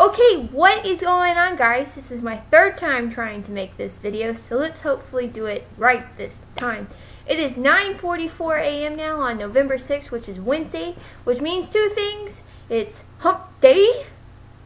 Okay, what is going on guys? This is my third time trying to make this video, so let's hopefully do it right this time. It is 9.44 a.m. now on November 6th, which is Wednesday, which means two things. It's hump day,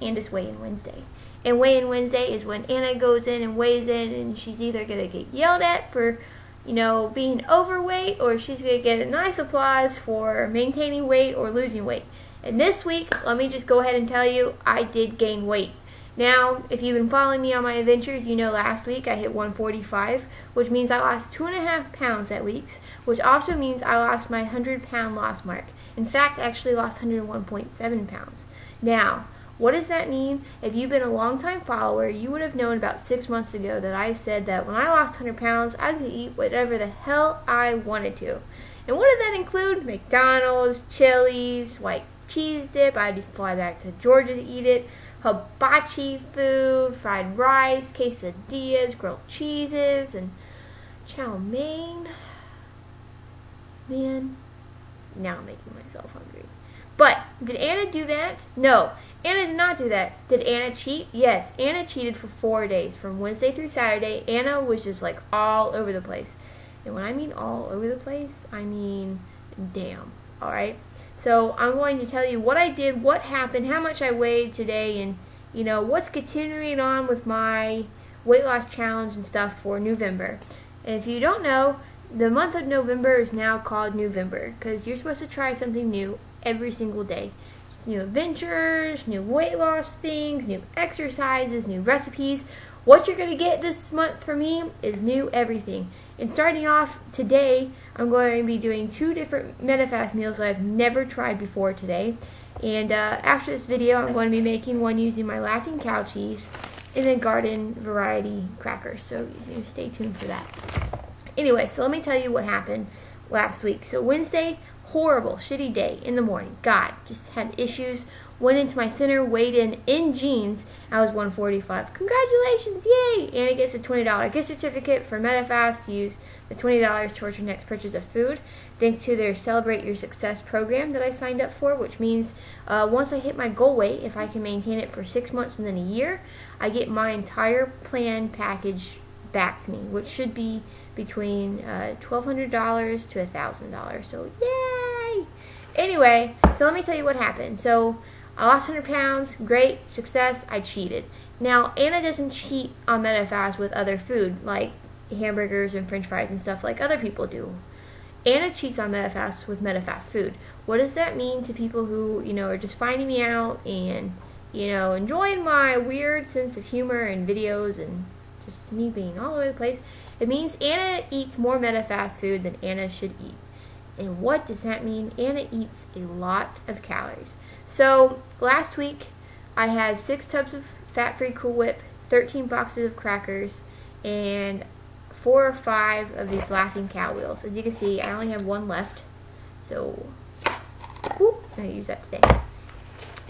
and it's weigh-in Wednesday. And weigh-in Wednesday is when Anna goes in and weighs in, and she's either going to get yelled at for, you know, being overweight, or she's going to get a nice applause for maintaining weight or losing weight. And this week, let me just go ahead and tell you, I did gain weight. Now, if you've been following me on my adventures, you know last week I hit 145, which means I lost two and a half pounds that week, which also means I lost my 100 pound loss mark. In fact, I actually lost 101.7 pounds. Now, what does that mean? If you've been a long-time follower, you would have known about six months ago that I said that when I lost 100 pounds, I was going to eat whatever the hell I wanted to. And what did that include? McDonald's, Chili's, like cheese dip. I had to fly back to Georgia to eat it. Hibachi food, fried rice, quesadillas, grilled cheeses, and chow mein. Man, now I'm making myself hungry. But did Anna do that? No. Anna did not do that. Did Anna cheat? Yes. Anna cheated for four days, from Wednesday through Saturday. Anna was just like all over the place. And when I mean all over the place, I mean damn. Alright? So I'm going to tell you what I did, what happened, how much I weighed today, and you know what's continuing on with my weight loss challenge and stuff for November. And if you don't know, the month of November is now called November because you're supposed to try something new every single day. New adventures, new weight loss things, new exercises, new recipes. What you're going to get this month for me is new everything. And starting off today, I'm going to be doing two different Medifast meals that I've never tried before today. And uh, after this video, I'm going to be making one using my Laughing Cow cheese and then garden variety crackers. So stay tuned for that. Anyway, so let me tell you what happened last week. So Wednesday, horrible, shitty day in the morning. God, just had issues. Went into my center, weighed in in jeans. I was 145. Congratulations, yay! And it gets a $20 gift certificate for Medifast to use the $20 towards your next purchase of food. Thanks to their Celebrate Your Success program that I signed up for, which means uh, once I hit my goal weight, if I can maintain it for six months and then a year, I get my entire plan package back to me, which should be between uh, $1,200 to $1,000. So, yay! Anyway, so let me tell you what happened. So, I lost 100 pounds, great, success, I cheated. Now, Anna doesn't cheat on Medifast with other food, like hamburgers and french fries and stuff like other people do. Anna cheats on Medifast with Medifast food. What does that mean to people who, you know, are just finding me out and, you know, enjoying my weird sense of humor and videos and just me being all over the place? It means Anna eats more Medifast food than Anna should eat. And what does that mean? Anna eats a lot of calories. So last week I had six tubs of fat-free Cool Whip, 13 boxes of crackers, and four or five of these Laughing Cow wheels. As you can see, I only have one left. So, whoop, I'm going to use that today.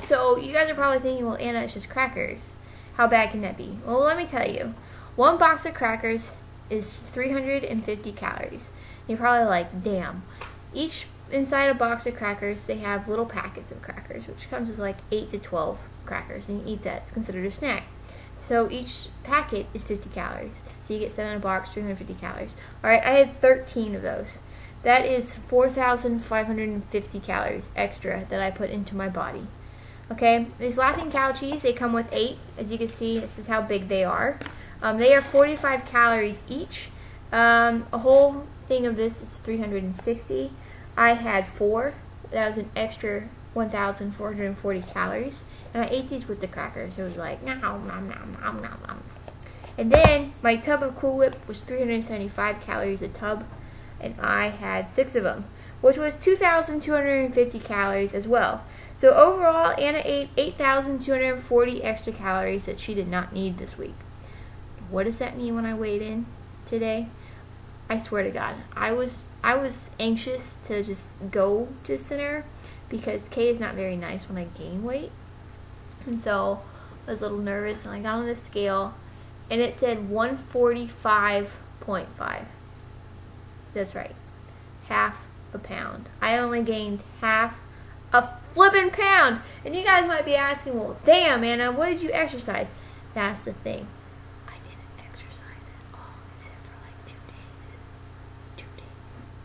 So, you guys are probably thinking, well, Anna, it's just crackers. How bad can that be? Well, let me tell you. One box of crackers is 350 calories. You're probably like, damn. Each inside a box of crackers, they have little packets of crackers, which comes with like 8 to 12 crackers, and you eat that. It's considered a snack. So each packet is 50 calories. So you get 7 in a box, 350 calories. Alright, I had 13 of those. That is 4,550 calories extra that I put into my body. Okay, these Laughing Cow cheese, they come with 8. As you can see, this is how big they are. Um, they are 45 calories each. Um, a whole thing of this is 360. I had 4. That was an extra 1,440 calories. And I ate these with the crackers. It was like, nom, nom, nom, nom, nom, nom. And then my tub of Cool Whip was 375 calories a tub. And I had six of them, which was 2,250 calories as well. So overall, Anna ate 8,240 extra calories that she did not need this week. What does that mean when I weighed in today? I swear to God, I was I was anxious to just go to center because Kay is not very nice when I gain weight. And so I was a little nervous and I got on the scale and it said 145.5. That's right. Half a pound. I only gained half a flipping pound. And you guys might be asking, well, damn, Anna, what did you exercise? That's the thing. I didn't exercise at all except for like two days. Two days.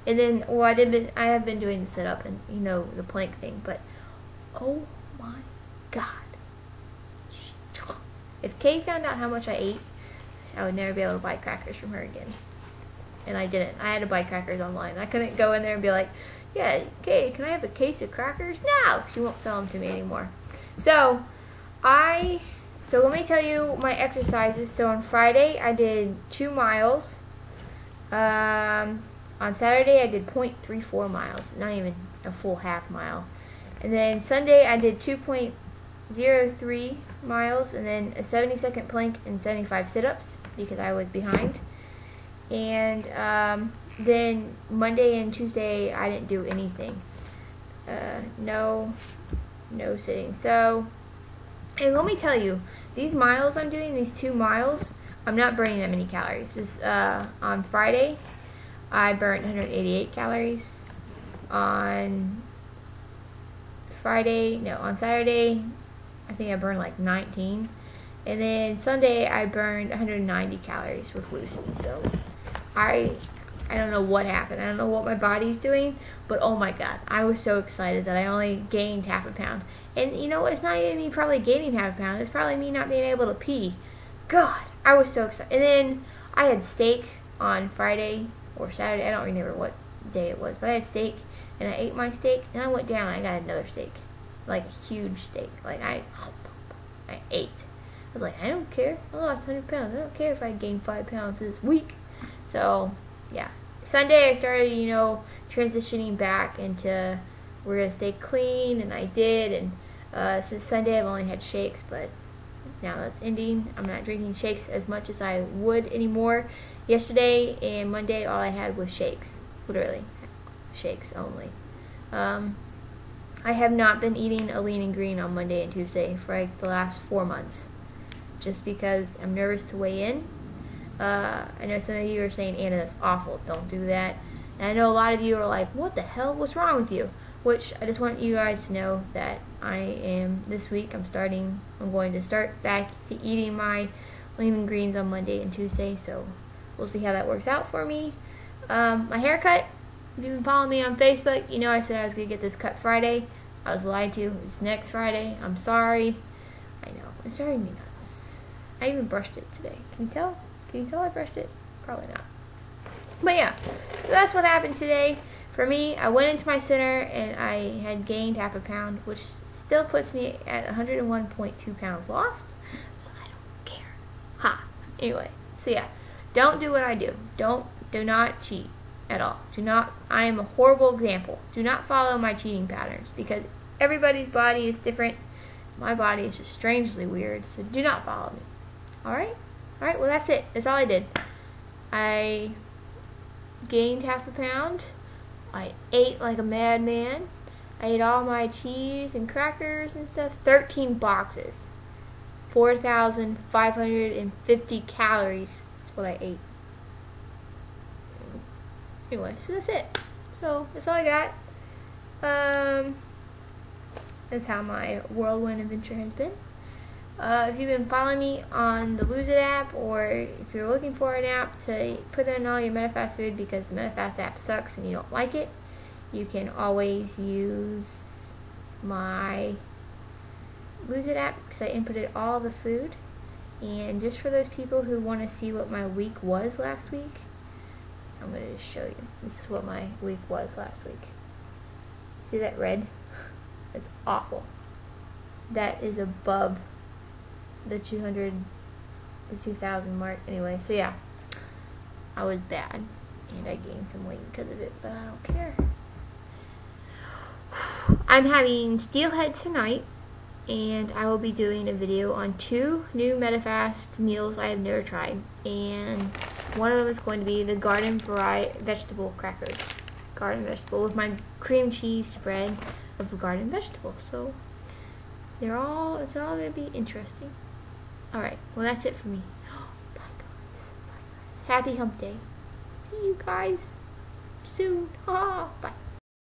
And then, well, I did. Been, I have been doing the sit up and you know the plank thing, but oh my god! If Kay found out how much I ate, I would never be able to buy crackers from her again. And I didn't. I had to buy crackers online. I couldn't go in there and be like, yeah, Kay, can I have a case of crackers? No, she won't sell them to me anymore. So, I, so let me tell you my exercises. So on Friday, I did two miles. Um, on Saturday, I did 0.34 miles, not even a full half mile. And then Sunday, I did 2.03 miles, and then a 70 second plank and 75 sit ups because I was behind. And um, then Monday and Tuesday, I didn't do anything. Uh, no, no sitting. So, and let me tell you, these miles I'm doing, these two miles, I'm not burning that many calories. This uh, on Friday, I burnt 188 calories. On Friday, no, on Saturday, I think I burned like 19. And then Sunday, I burned 190 calories with Lucy. So I I don't know what happened. I don't know what my body's doing, but oh my god, I was so excited that I only gained half a pound. And you know, it's not even me probably gaining half a pound. It's probably me not being able to pee. God, I was so excited. And then I had steak on Friday or Saturday. I don't remember what day it was, but I had steak and I ate my steak and I went down and I got another steak, like a huge steak. Like I, I ate. I was like, I don't care. I lost 100 pounds. I don't care if I gained five pounds this week. So yeah, Sunday I started, you know, transitioning back into we're gonna stay clean, and I did. And uh, since Sunday I've only had shakes, but now that's ending. I'm not drinking shakes as much as I would anymore. Yesterday and Monday, all I had was shakes, literally shakes only. Um, I have not been eating a lean and green on Monday and Tuesday for like the last four months, just because I'm nervous to weigh in uh, I know some of you are saying, Anna, that's awful. Don't do that. And I know a lot of you are like, what the hell? What's wrong with you? Which I just want you guys to know that I am, this week, I'm starting, I'm going to start back to eating my lean and greens on Monday and Tuesday. So we'll see how that works out for me. Um, my haircut, if you've been following me on Facebook, you know I said I was going to get this cut Friday. I was lied to. It's next Friday. I'm sorry. I know. It's driving me nuts. I even brushed it today. Can you tell? Can you tell I brushed it? Probably not. But yeah, so that's what happened today. For me, I went into my center and I had gained half a pound, which still puts me at 101.2 pounds lost. So I don't care. Ha. Anyway, so yeah, don't do what I do. Don't, do not cheat at all. Do not, I am a horrible example. Do not follow my cheating patterns because everybody's body is different. My body is just strangely weird, so do not follow me. Alright? Alright, well that's it. That's all I did. I gained half a pound. I ate like a madman. I ate all my cheese and crackers and stuff. 13 boxes. 4,550 calories. What I ate. Anyway, so that's it. So, that's all I got. Um, that's how my whirlwind adventure has been. Uh, if you've been following me on the Lose It app, or if you're looking for an app to put in all your Medifast food because the Medifast app sucks and you don't like it, you can always use my Lose It app because I inputted all the food. And just for those people who want to see what my week was last week, I'm going to show you. This is what my week was last week. See that red? It's awful. That is above the 200, the 2000 mark. Anyway, so yeah, I was bad. And I gained some weight because of it, but I don't care. I'm having Steelhead tonight, and I will be doing a video on two new Medifast meals I have never tried. And one of them is going to be the garden variety vegetable crackers. Garden vegetable with my cream cheese spread of the garden vegetable. So they're all, it's all going to be interesting. Alright, well that's it for me. Bye guys. Bye guys. Happy hump day. See you guys soon. Bye.